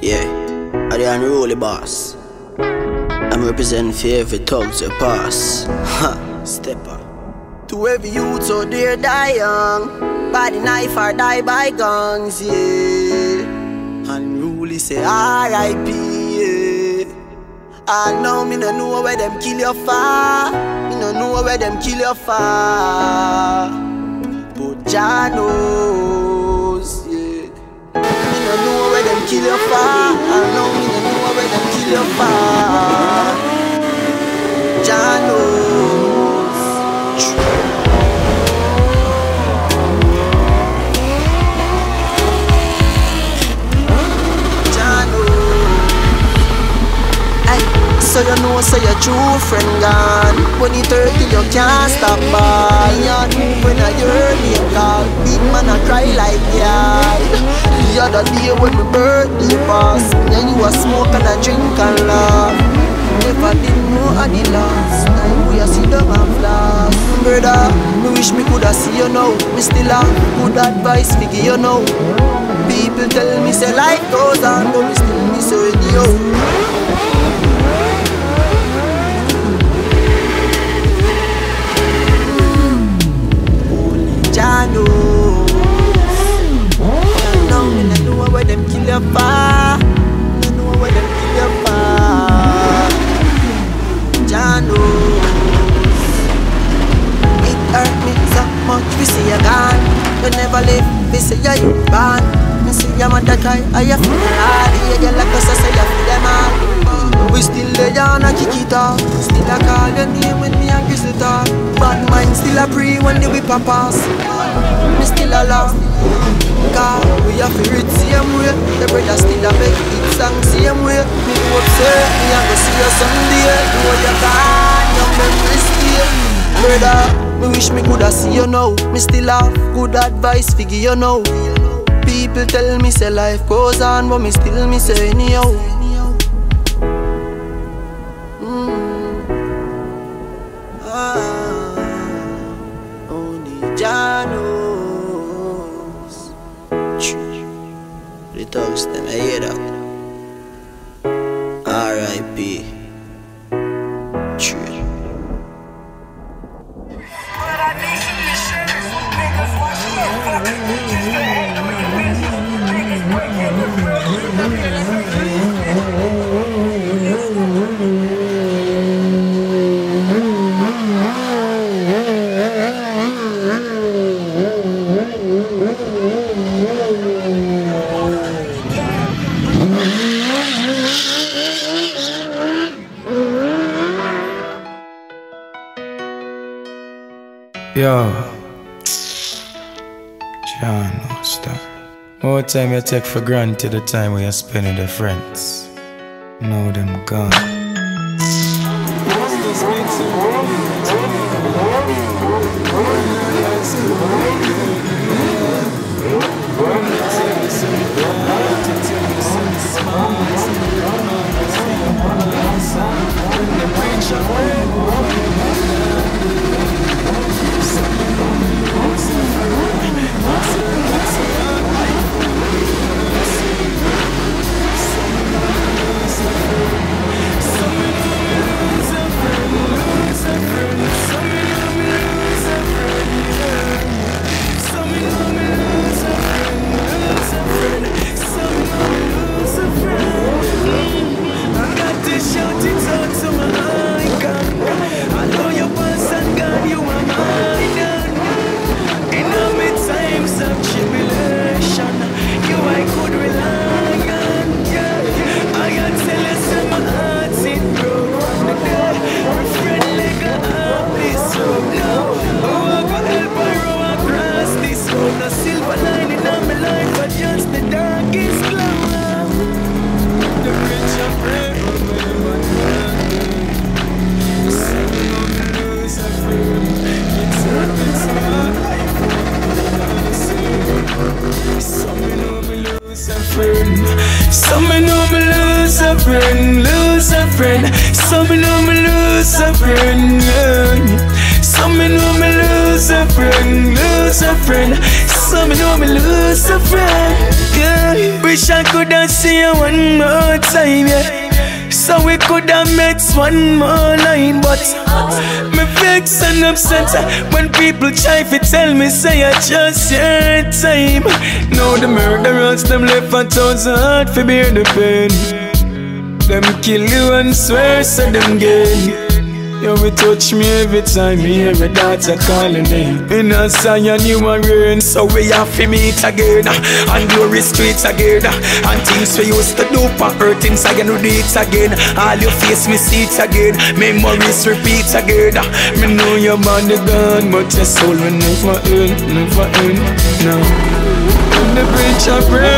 Yeah, I the unruly boss. I'm representing for every thugs that pass. Ha, stepper. To every youth out there die young, by the knife or die by guns, yeah. Unruly say R.I.P. Yeah. I know me no know where them kill you for. Me no know where them kill you for. But Jah knows, kill you for. I know me no know where them kill you for. Jah knows. Jah knows. Ay, so you know, so your true friend gone When you 30, you can't stop move when I hear name call Big man, I cry like God The other day when my birthday pass. Yeah, you a smoke and a drink and laugh. Never did know at the last time we a sit down and flash. Brother, me wish me coulda see you now. Me still have good advice me give you now. People tell me say life goes on But me still miss you knows. It hurt me so much. We see you gone. You never live. We see you you born. Me see your mother cry. I you feel hard. You get like us. I say you feel them all. We still lay on a kick it off Still a call your name when me a grizzle talk Bad mind still a pre when the whip a pass Me still a laugh Cause we a fi reach same way The brother still a make it song same way Me hope say me a go see you someday Know you gone, your memory stay Brother, me wish me coulda see you now Me still have good advice give you now People tell me say life goes on But me still me say anyhow Ah, only Jah knows. The thugs them, I hear that. R.I.P. Yo, John, stop. More time you take for granted the time we are spending with friends. Now them gone. Friend. Some me know me lose a friend. Some me know me lose a friend, lose a friend. Some me know me lose a friend. Yeah. wish I could have seen you one more time, yeah. So we could have met one more line, but me vex and upset when people try to tell me say I just your time. Now the murderers them left a thousand heart for bear the pain. Them kill you and swear so them gay. You will touch me every time me hear your daughter calling me. In a Zion you are rain So we have to meet again. And glory streets again. And things we used to do for earth Things I can do it again. All your face me see it again. Memories repeat again. Me know your body gone But your soul will never end Never end, Now, When the bridge I pray